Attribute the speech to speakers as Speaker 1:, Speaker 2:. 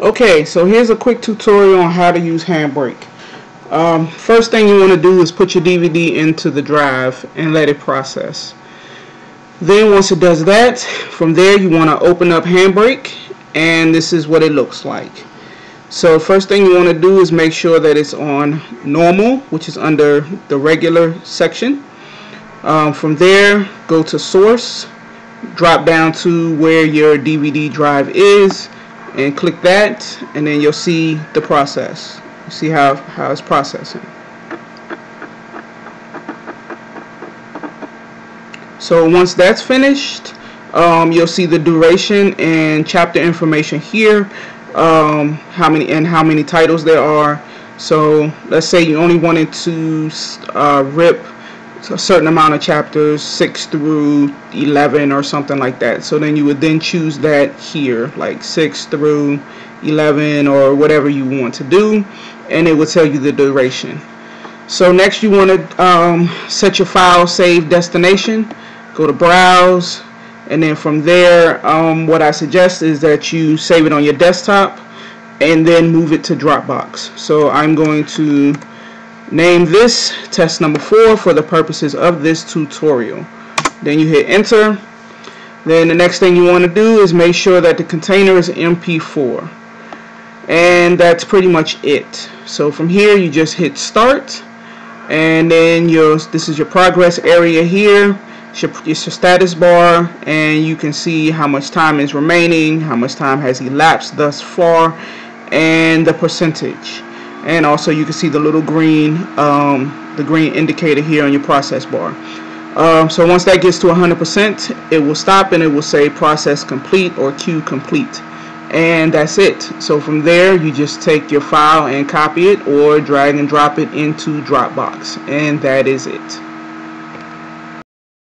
Speaker 1: Okay, so here's a quick tutorial on how to use Handbrake. Um, first thing you want to do is put your DVD into the drive and let it process. Then once it does that, from there you want to open up Handbrake and this is what it looks like. So first thing you want to do is make sure that it's on normal, which is under the regular section. Um, from there, go to source, drop down to where your DVD drive is, and click that and then you'll see the process. See how, how it's processing. So once that's finished um, you'll see the duration and chapter information here um, how many and how many titles there are. So let's say you only wanted to uh, rip a certain amount of chapters 6 through 11 or something like that. So then you would then choose that here like 6 through 11 or whatever you want to do and it will tell you the duration. So next you want to um, set your file save destination go to browse and then from there um, what I suggest is that you save it on your desktop and then move it to Dropbox. So I'm going to Name this test number four for the purposes of this tutorial. Then you hit enter. Then the next thing you want to do is make sure that the container is MP4. And that's pretty much it. So from here you just hit start and then your this is your progress area here it's your, it's your status bar and you can see how much time is remaining how much time has elapsed thus far and the percentage and also you can see the little green um, the green indicator here on your process bar. Um, so once that gets to 100% it will stop and it will say process complete or queue complete. And that's it. So from there you just take your file and copy it or drag and drop it into Dropbox. And that is it